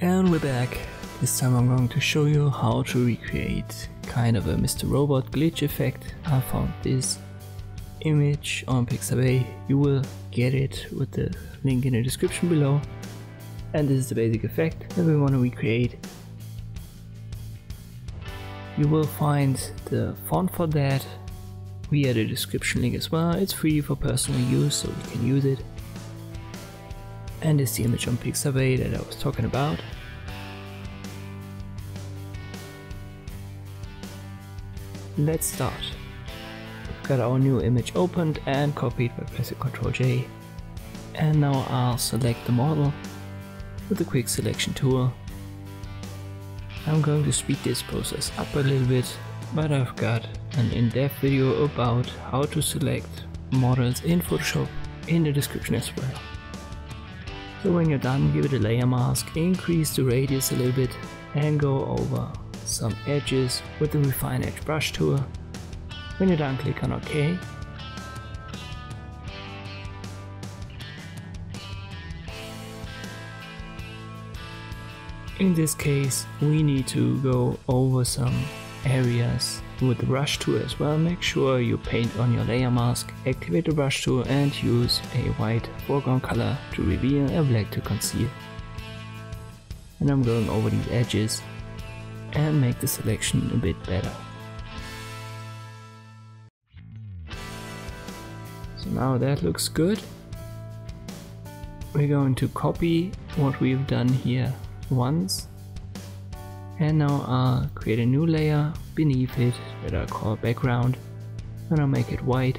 And we're back. This time I'm going to show you how to recreate kind of a Mr. Robot glitch effect. I found this image on Pixabay. You will get it with the link in the description below. And this is the basic effect that we want to recreate. You will find the font for that via the description link as well. It's free for personal use so you can use it. And it's the image on Pixabay that I was talking about. Let's start. We've got our new image opened and copied by pressing Ctrl J. And now I'll select the model with the quick selection tool. I'm going to speed this process up a little bit, but I've got an in-depth video about how to select models in Photoshop in the description as well. So when you're done, give it a layer mask, increase the radius a little bit and go over some edges with the refine edge brush tool. When you're done, click on OK. In this case, we need to go over some areas with the brush tool as well. Make sure you paint on your layer mask, activate the brush tool and use a white foreground color to reveal and black to conceal. And I'm going over these edges and make the selection a bit better. So now that looks good. We're going to copy what we've done here once and now I'll create a new layer beneath it that I call background and I'll make it white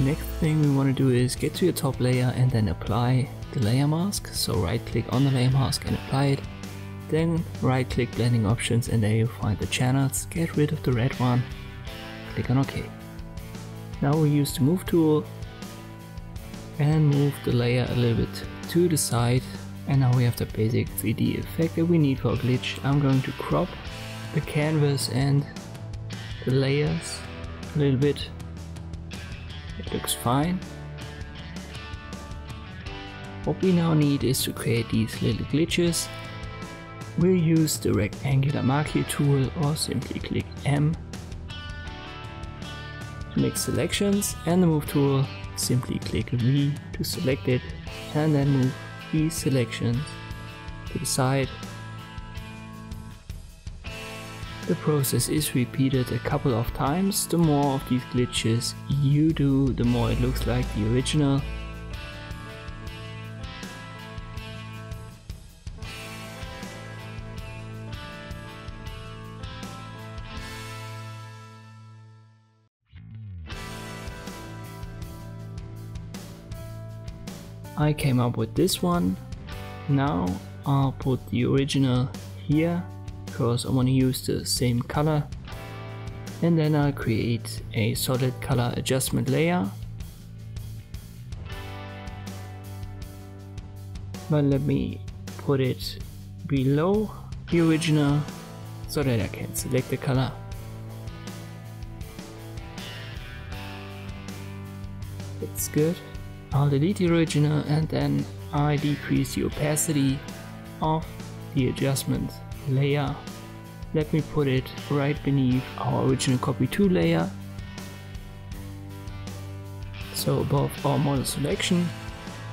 Next thing we want to do is get to your top layer and then apply the layer mask. So right click on the layer mask and apply it. Then right click blending options and there you find the channels. Get rid of the red one. Click on OK. Now we use the move tool and move the layer a little bit to the side and now we have the basic 3D effect that we need for a glitch. I'm going to crop the canvas and the layers a little bit it looks fine. What we now need is to create these little glitches. We'll use the rectangular marquee tool or simply click M make selections and the move tool simply click V to select it and then move these selections to the side the process is repeated a couple of times. The more of these glitches you do, the more it looks like the original. I came up with this one. Now I'll put the original here because I want to use the same color. And then I'll create a solid color adjustment layer. But let me put it below the original so that I can select the color. That's good I'll delete the original and then I decrease the opacity of the adjustment layer. Let me put it right beneath our original copy 2 layer. So above our model selection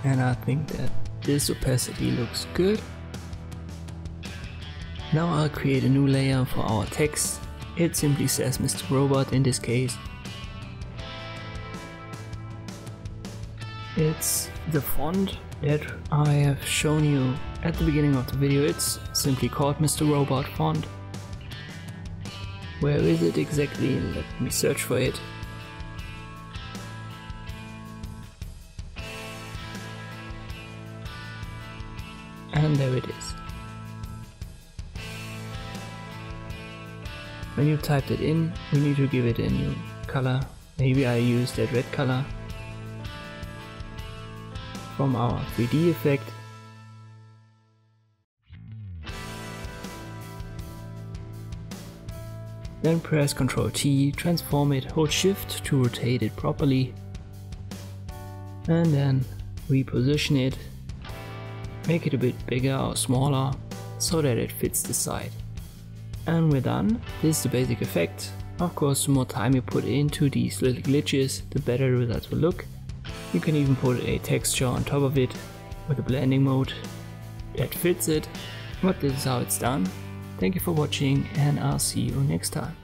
and I think that this opacity looks good. Now I'll create a new layer for our text. It simply says Mr. Robot in this case. It's the font that I have shown you at the beginning of the video. It's simply called Mr. Robot font. Where is it exactly? Let me search for it. And there it is. When you typed it in, we need to give it a new color. Maybe I use that red color from our 3D effect. Then press Ctrl T, transform it, hold shift to rotate it properly. And then reposition it, make it a bit bigger or smaller so that it fits the side. And we're done. This is the basic effect. Of course, the more time you put into these little glitches, the better the results will look. You can even put a texture on top of it with a blending mode that fits it. But this is how it's done. Thank you for watching and I'll see you next time.